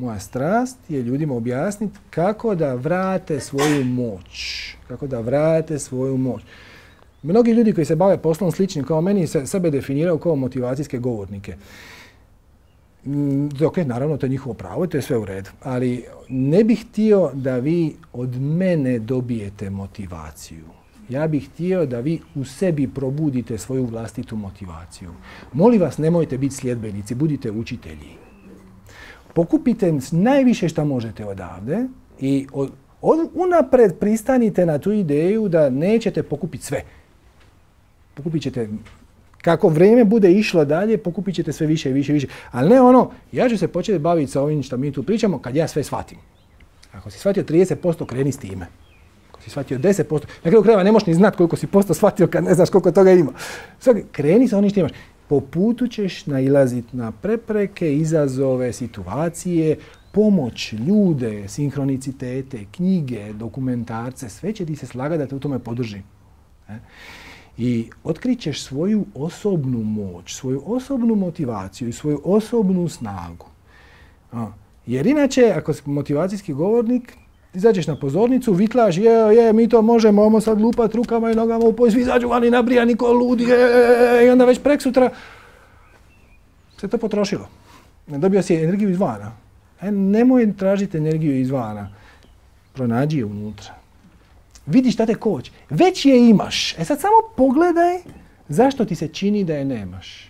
Moja strast je ljudima objasniti kako da vrate svoju moć. Kako da vrate svoju moć. Mnogi ljudi koji se bave poslom sličnim kao meni se sebe definiraju kao motivacijske govornike. Mm, ok, naravno, to je njihovo pravo i to je sve u redu. Ali ne bih htio da vi od mene dobijete motivaciju. Ja bih htio da vi u sebi probudite svoju vlastitu motivaciju. Molim vas, nemojte biti sljedbenici, budite učitelji. Pokupite najviše što možete odavde i unapred pristanite na tu ideju da nećete pokupiti sve. Pokupit ćete kako vrijeme bude išlo dalje, pokupit ćete sve više i više i više. Ali ne ono, ja ću se početi baviti sa ovim što mi tu pričamo kad ja sve shvatim. Ako si shvatio 30%, kreni s time. Ako si shvatio 10%, na kraju krajeva ne možeš ni znati koliko si posto shvatio kad ne znaš koliko toga ima. Sve, kreni sa onim što imaš. Po putu ćeš nailaziti na prepreke, izazove, situacije, pomoć, ljude, sinhronicitete, knjige, dokumentarce, sve će ti se slagati da te u tome podrži. E? I otkrićeš svoju osobnu moć, svoju osobnu motivaciju i svoju osobnu snagu. Jer inače, ako si motivacijski govornik, izađeš na pozornicu, vitlaš, je, je, mi to možemo, ovo sad lupat rukama i nogama u poj, svi izađu vani nabrijani ko ludi, je, i onda već prek sutra se to potrošilo. Dobio si energiju izvana. E, nemoj tražiti energiju izvana. Pronađi je unutra. Vidi šta te koč. Već je imaš. E sad samo pogledaj zašto ti se čini da je nemaš.